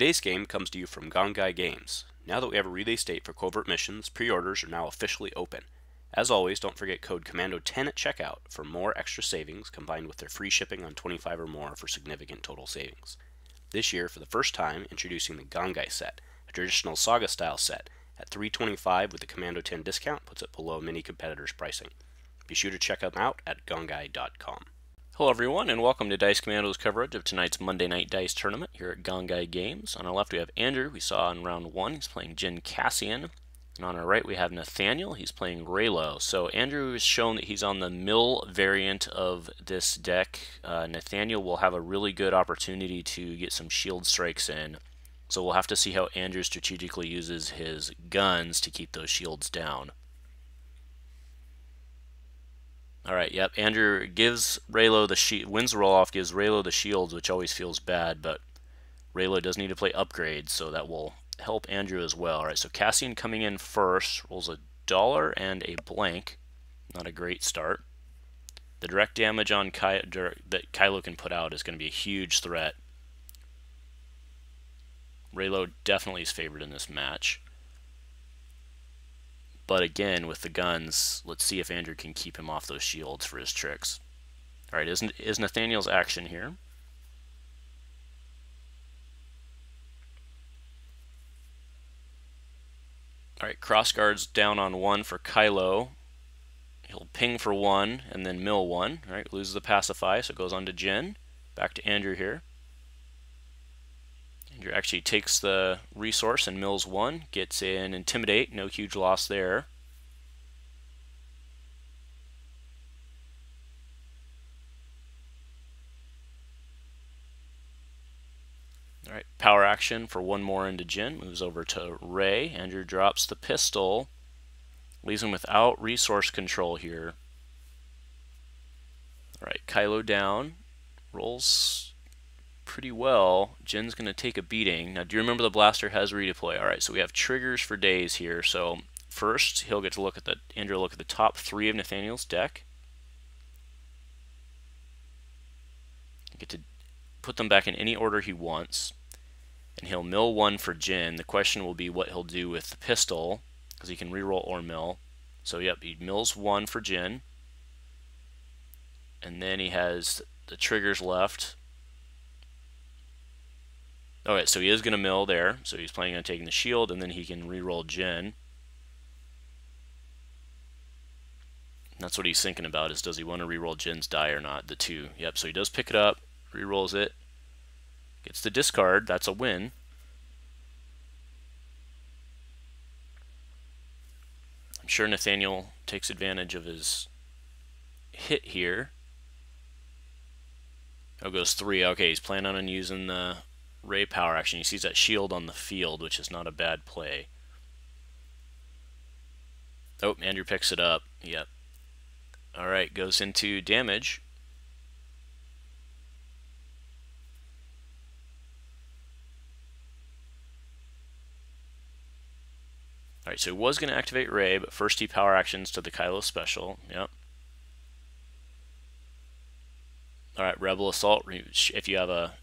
Today's game comes to you from Gongaii Games. Now that we have a release date for Covert Missions, pre-orders are now officially open. As always, don't forget code COMMANDO10 at checkout for more extra savings combined with their free shipping on 25 or more for significant total savings. This year, for the first time, introducing the Gongaii set, a traditional Saga style set, at 325 with the Commando 10 discount puts it below many competitors' pricing. Be sure to check them out at gongaii.com. Hello everyone and welcome to Dice Commando's coverage of tonight's Monday Night Dice Tournament here at Gongaii Games. On our left we have Andrew, we saw in round one, he's playing Jyn Cassian. And on our right we have Nathaniel, he's playing Raylo. So Andrew has shown that he's on the mill variant of this deck. Uh, Nathaniel will have a really good opportunity to get some shield strikes in. So we'll have to see how Andrew strategically uses his guns to keep those shields down. All right, yep. Andrew gives Raylo the shield, wins the roll off, gives Raylo the shields, which always feels bad, but Raylo does need to play upgrades, so that will help Andrew as well. All right, so Cassian coming in first rolls a dollar and a blank. Not a great start. The direct damage on Ky that Kylo can put out is going to be a huge threat. Raylo definitely is favored in this match. But again, with the guns, let's see if Andrew can keep him off those shields for his tricks. Alright, is, is Nathaniel's action here? Alright, cross guards down on one for Kylo. He'll ping for one and then mill one. Alright, loses the pacify, so it goes on to Jyn. Back to Andrew here. Andrew actually takes the resource and mills one, gets in Intimidate, no huge loss there. Alright, power action for one more into Jyn, moves over to Rey. Andrew drops the pistol, leaves him without resource control here. Alright, Kylo down, rolls pretty well. Jyn's going to take a beating. Now, do you remember the blaster has redeploy? All right, so we have triggers for days here. So first, he'll get to look at the Andrew look at the top three of Nathaniel's deck. Get to put them back in any order he wants, and he'll mill one for Jyn. The question will be what he'll do with the pistol, because he can reroll or mill. So yep, he mills one for Jyn, and then he has the triggers left Okay, so he is going to mill there. So he's planning on taking the shield, and then he can re-roll Jyn. That's what he's thinking about, is does he want to re-roll Jyn's die or not, the two. Yep, so he does pick it up, re-rolls it, gets the discard, that's a win. I'm sure Nathaniel takes advantage of his hit here. Oh, goes three. Okay, he's planning on using the Rey power action. He sees that shield on the field, which is not a bad play. Oh, Andrew picks it up. Yep. Alright, goes into damage. Alright, so he was going to activate Rey, but first he power actions to the Kylo special. Yep. Alright, Rebel Assault. If you have a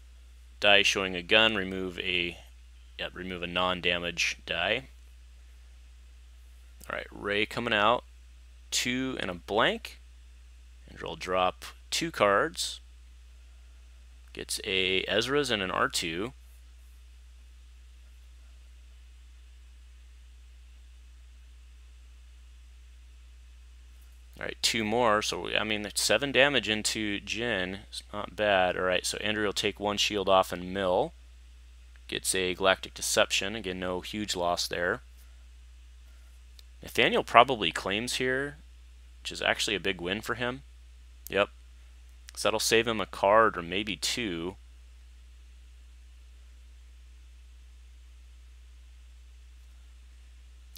die showing a gun, remove a yeah, remove a non-damage die. Alright, Rey coming out, two and a blank. And we'll drop two cards. Gets a Ezra's and an R2. All right, two more. So, I mean, seven damage into Jyn. It's not bad. All right, so Andrew will take one shield off and mill. Gets a Galactic Deception. Again, no huge loss there. Nathaniel probably claims here, which is actually a big win for him. Yep. So that'll save him a card or maybe two.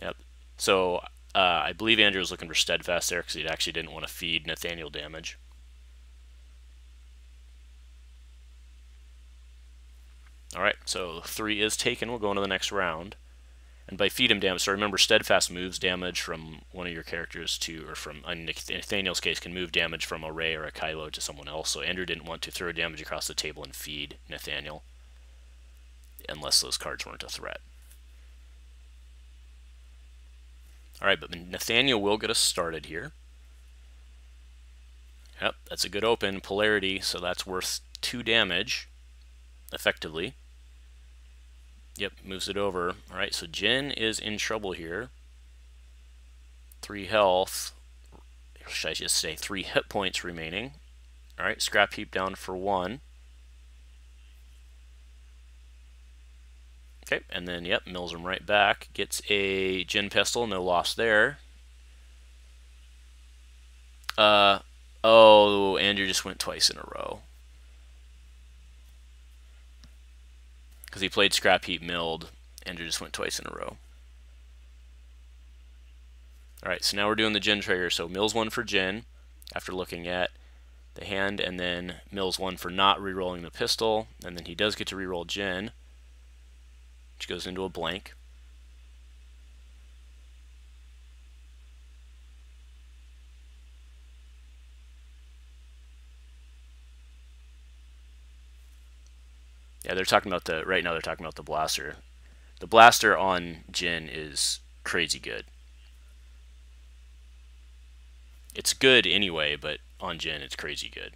Yep. So uh, I believe Andrew was looking for Steadfast there because he actually didn't want to feed Nathaniel damage. Alright, so three is taken. We'll go into the next round. And by feed him damage, so remember Steadfast moves damage from one of your characters to, or from, in Nathaniel's case, can move damage from a Rey or a Kylo to someone else. So Andrew didn't want to throw damage across the table and feed Nathaniel. unless those cards weren't a threat. Alright, but Nathaniel will get us started here. Yep, that's a good open. Polarity, so that's worth 2 damage, effectively. Yep, moves it over. Alright, so Jyn is in trouble here. 3 health. Should I just say 3 hit points remaining. Alright, scrap heap down for 1. Okay, and then, yep, mills him right back. Gets a Jyn pistol, no loss there. Uh, oh, Andrew just went twice in a row. Because he played Scrap Heap Milled, Andrew just went twice in a row. Alright, so now we're doing the Jyn trigger. So mills one for Jyn, after looking at the hand, and then mills one for not re-rolling the pistol, and then he does get to re-roll Jyn which goes into a blank. Yeah, they're talking about the, right now they're talking about the blaster. The blaster on Jyn is crazy good. It's good anyway, but on Jyn it's crazy good.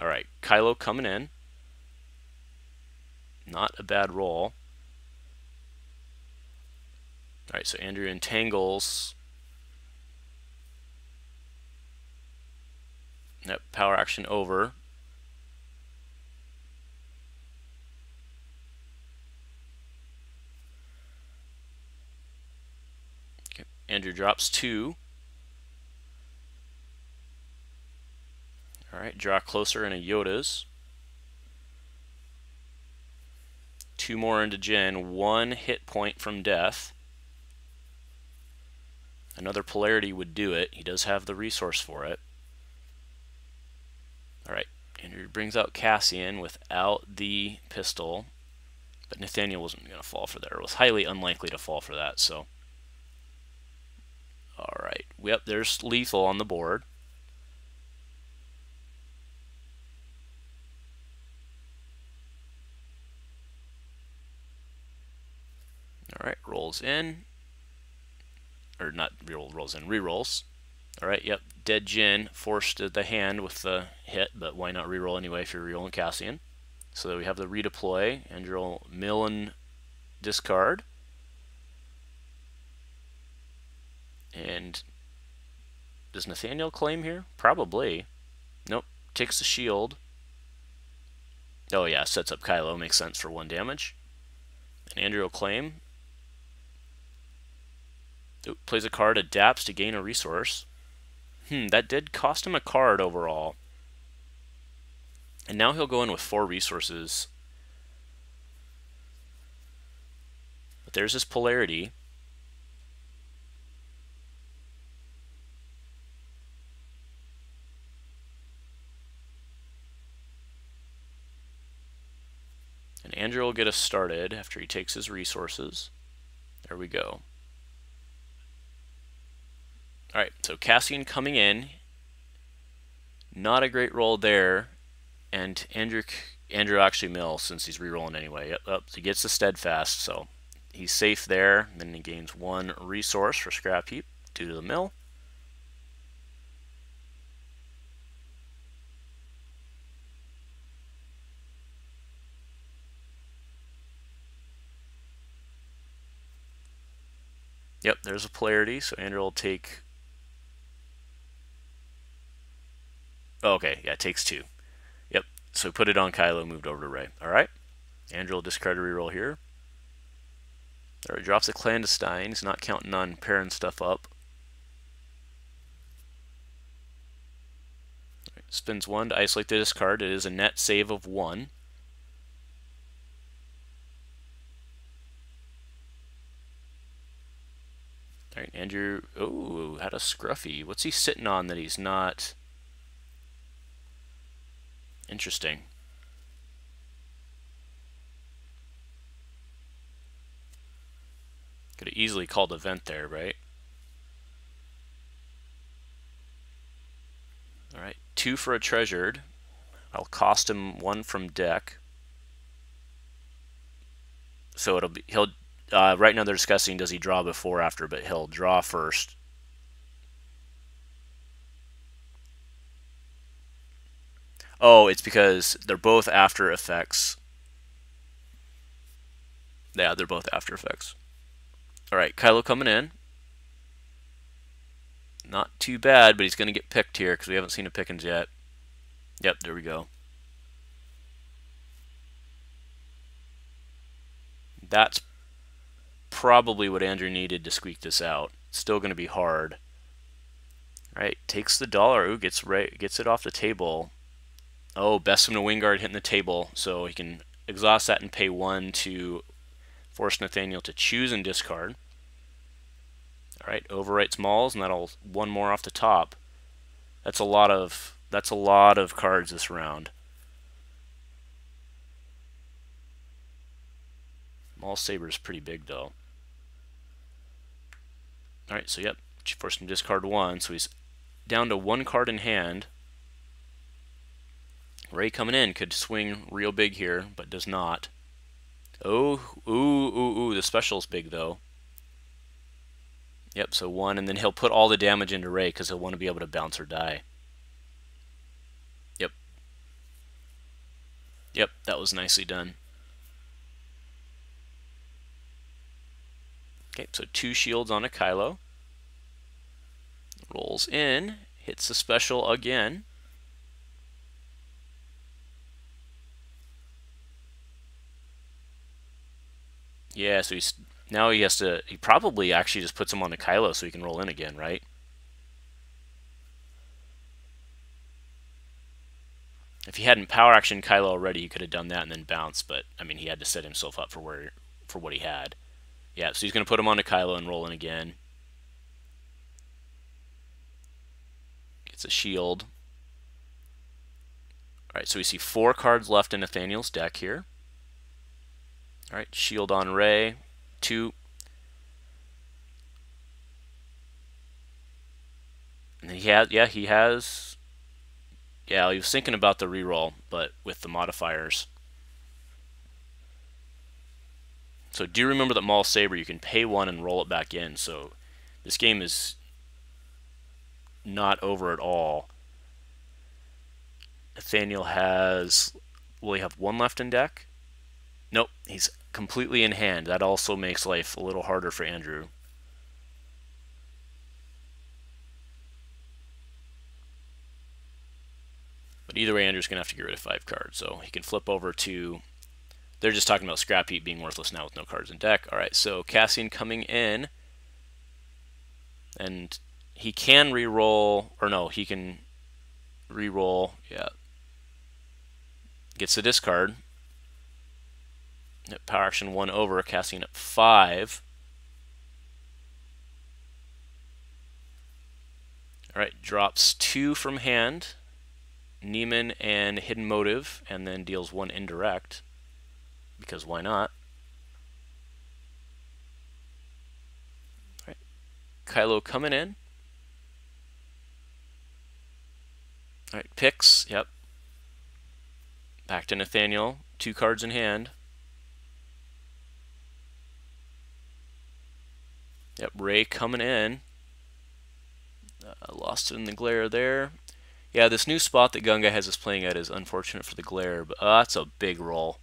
Alright, Kylo coming in. Not a bad roll. All right, so Andrew entangles. Yep, power action over. Okay. Andrew drops two. All right, draw closer in a Yoda's. Two more into Jyn, one hit point from death. Another polarity would do it. He does have the resource for it. Alright, Andrew brings out Cassian without the pistol. But Nathaniel wasn't going to fall for that. It was highly unlikely to fall for that, so... Alright, yep, there's lethal on the board. Alright, rolls in or not reroll rolls in rerolls. All right, yep, dead Jyn forced the hand with the hit, but why not reroll anyway if you're rerolling Cassian? So we have the redeploy, and you'll mill and discard. And does Nathaniel claim here? Probably. Nope, takes the shield. Oh yeah, sets up Kylo, makes sense for one damage. And Andrew will claim, plays a card, adapts to gain a resource. Hmm, that did cost him a card overall. And now he'll go in with four resources. But there's his polarity. And Andrew will get us started after he takes his resources. There we go. All right, so Cassian coming in. Not a great roll there. And Andrew Andrew actually mills since he's rerolling anyway. Yep, yep, he gets the steadfast, so he's safe there. Then he gains one resource for scrap heap due to the mill. Yep, there's a polarity, so Andrew will take Oh, okay, yeah, it takes two. Yep, so put it on Kylo, moved over to Rey. All right, Andrew will discard a reroll here. There, right, drops a clandestine. He's not counting on pairing stuff up. Spins one to isolate the discard. It is a net save of one. All right, Andrew. Oh, had a scruffy. What's he sitting on that he's not? Interesting. Could have easily called event there, right? Alright, two for a treasured. I'll cost him one from deck. So it'll be he'll uh, right now they're discussing does he draw before or after, but he'll draw first. Oh, it's because they're both after effects. Yeah, they're both after effects. All right, Kylo coming in. Not too bad, but he's going to get picked here because we haven't seen a pickings yet. Yep, there we go. That's probably what Andrew needed to squeak this out. Still going to be hard. All right, takes the dollar. Ooh, gets right, gets it off the table. Oh, Bespin Wing Guard hitting the table, so he can exhaust that and pay one to force Nathaniel to choose and discard. All right, overwrites Mauls, and that'll one more off the top. That's a lot of that's a lot of cards this round. Maul Saber is pretty big though. Alright, so yep, forced him to discard one, so he's down to one card in hand. Rey coming in could swing real big here, but does not. Oh, ooh, ooh, ooh, the special's big though. Yep, so one, and then he'll put all the damage into Rey because he'll want to be able to bounce or die. Yep. Yep, that was nicely done. Okay, so two shields on a Kylo. Rolls in, hits the special again. Yeah, so he's now he has to he probably actually just puts him on the Kylo so he can roll in again, right? If he hadn't power action Kylo already, he could have done that and then bounced, but I mean he had to set himself up for where for what he had. Yeah, so he's going to put him onto Kylo and roll in again. Gets a shield. Alright, so we see four cards left in Nathaniel's deck here. Alright, shield on Rey, Two. And he has, yeah, he has, yeah, he was thinking about the reroll, but with the modifiers. So do remember that Maul Saber, you can pay one and roll it back in. So this game is not over at all. Nathaniel has, will he have one left in deck? Nope, he's completely in hand. That also makes life a little harder for Andrew. But either way, Andrew's going to have to get rid of five cards. So he can flip over to they're just talking about Scrap Heap being worthless now with no cards in deck. All right, so Cassian coming in, and he can re-roll, or no, he can re-roll. Yeah, gets the discard. Power action one over, Cassian at five. All right, drops two from hand, Neiman and Hidden Motive, and then deals one indirect because why not? All right, Kylo coming in. All right, picks, yep. Back to Nathaniel, two cards in hand. Yep, Rey coming in. Uh, lost it in the glare there. Yeah, this new spot that Gongaii has us playing at is unfortunate for the glare, but uh, that's a big roll.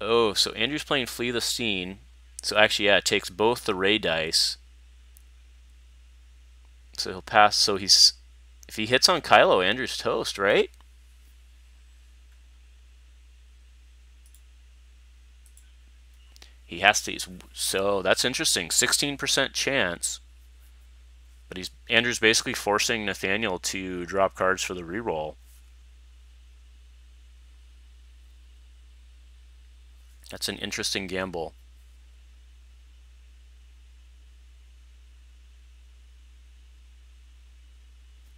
Oh, so Andrew's playing Flee the Scene. So actually, yeah, it takes both the Rey dice. So he'll pass. So he's if he hits on Kylo, Andrew's toast, right? He has to. So that's interesting. 16% chance. But he's Andrew's basically forcing Nathaniel to drop cards for the reroll. That's an interesting gamble.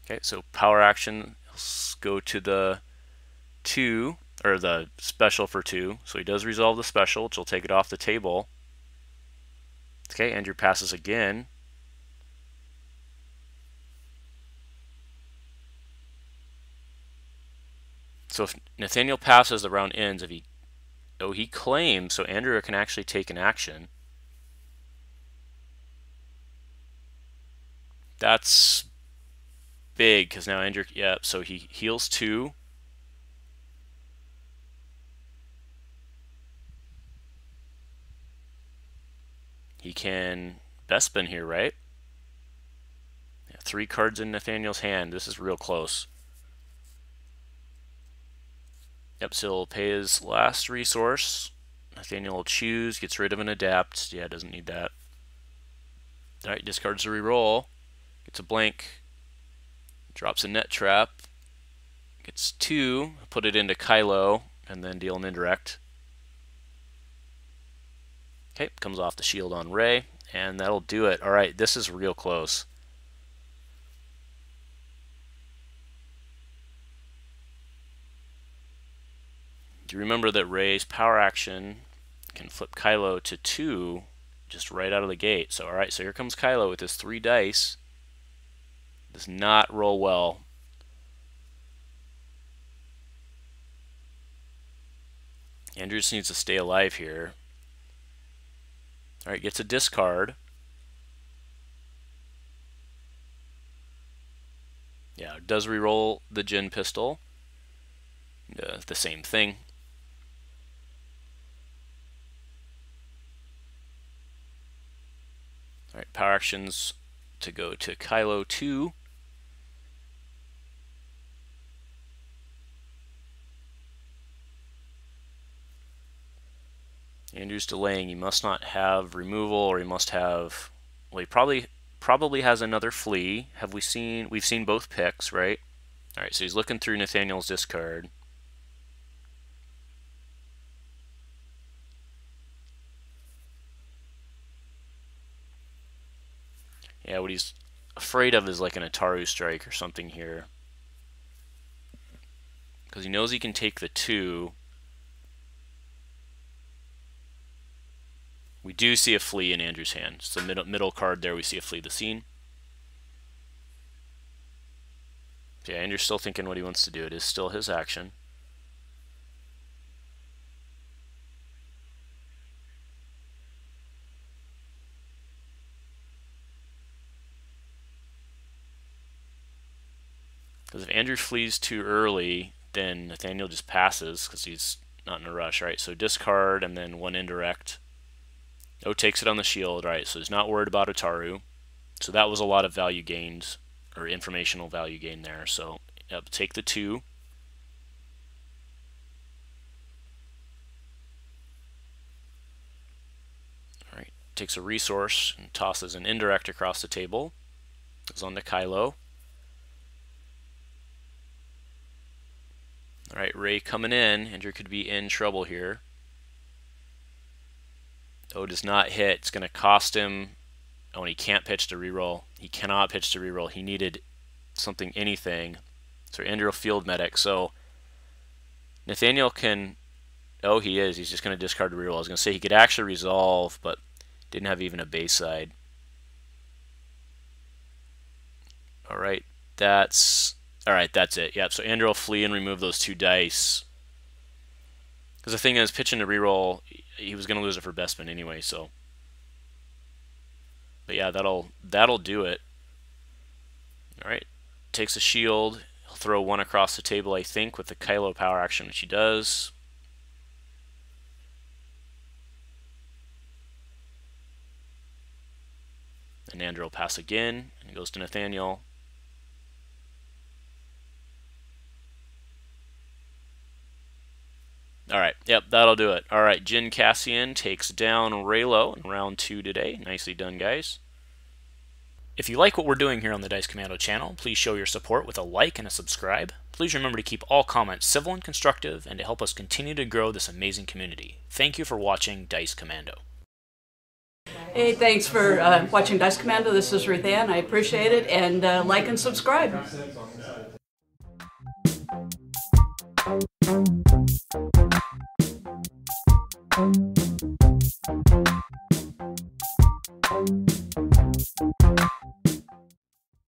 Okay, so power action, let's go to the 2, or the special for 2. So he does resolve the special, which will take it off the table. Okay, Andrew passes again. So if Nathaniel passes, the round ends. If he, oh, he claims, so Andrew can actually take an action. That's big because now Andrew, yeah, so he heals two. He can Bespin here, right? Yeah, three cards in Nathaniel's hand. This is real close. Yep, so he'll pay his last resource. Nathaniel will choose, gets rid of an adapt. Yeah, doesn't need that. Alright, discards a reroll. Gets a blank. Drops a net trap. Gets two. Put it into Kylo, and then deal an indirect. Okay, comes off the shield on Rey, and that'll do it. Alright, this is real close. Do you remember that Rey's power action can flip Kylo to 2 just right out of the gate? So, alright, so here comes Kylo with his 3 dice. Does not roll well. Andrew just needs to stay alive here. Alright, gets a discard. Yeah, does re-roll the Jyn pistol. Uh, the same thing. Alright, power actions to go to Kylo 2. Andrew's delaying. He must not have removal, or he must have. Well, he probably probably has another flee. Have we seen? We've seen both picks, right? All right. So he's looking through Nathaniel's discard. Yeah, what he's afraid of is like an Ataru strike or something here. Because he knows he can take the two. We do see a flee in Andrew's hand. It's the middle, middle card there. We see a flee the scene. Yeah, Andrew's still thinking what he wants to do. It is still his action. Because if Andrew flees too early, then Nathaniel just passes because he's not in a rush, right? So discard and then one indirect. O takes it on the shield, right? So he's not worried about Ataru. So that was a lot of value gains or informational value gain there. So yep, take the two. All right, takes a resource and tosses an indirect across the table. Goes on to Kylo. All right, Rey coming in. Andrew could be in trouble here. Oh, does not hit. It's going to cost him. Oh, and he can't pitch to reroll. He cannot pitch to reroll. He needed something, anything. So Andrew field medic. So Nathaniel can. Oh, he is. He's just going to discard the reroll. I was going to say he could actually resolve, but didn't have even a base side. All right, that's all right, that's it. Yep, so Andrew will flee and remove those two dice. Because the thing is, pitching to reroll, he was going to lose it for Bespin anyway, so. But yeah, that'll that'll do it. All right, takes a shield. He'll throw one across the table, I think, with the Kylo power action, which he does. And Andrew will pass again, and he goes to Nathaniel. All right, yep, that'll do it. All right, Jyn Cassian takes down Raylo in round two today. Nicely done, guys. If you like what we're doing here on the Dice Commando channel, please show your support with a like and a subscribe. Please remember to keep all comments civil and constructive and to help us continue to grow this amazing community. Thank you for watching Dice Commando. Hey, thanks for uh, watching Dice Commando. This is Ruth Ann. I appreciate it. And uh, like and subscribe. Thank you.